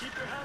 Keep your head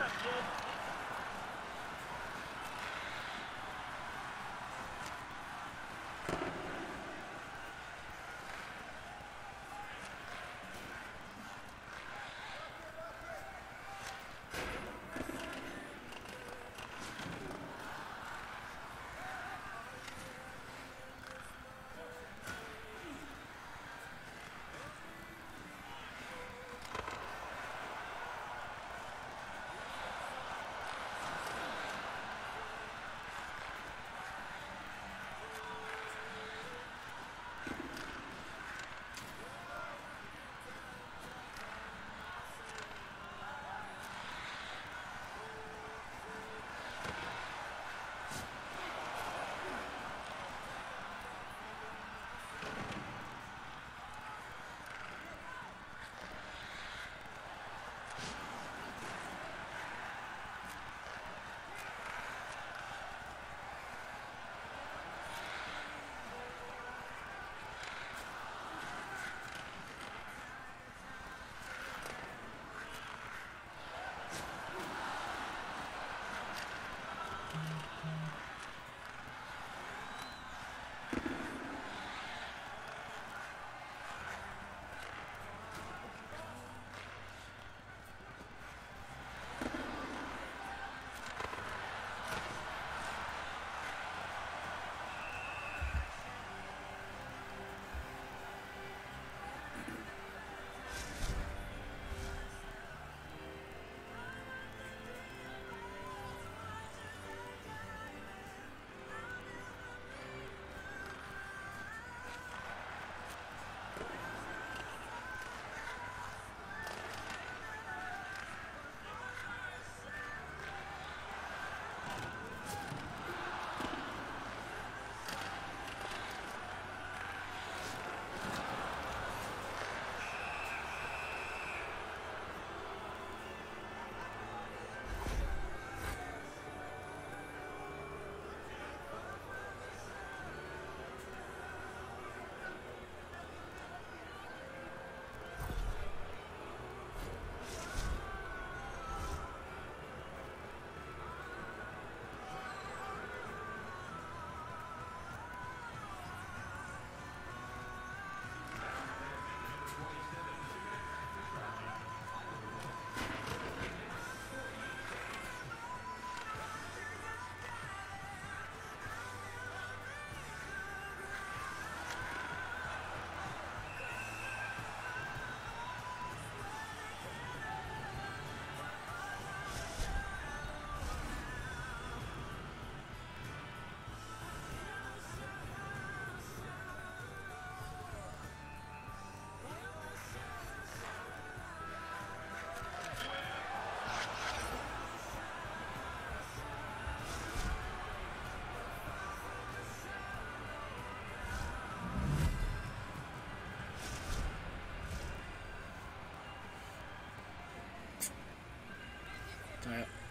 Ja.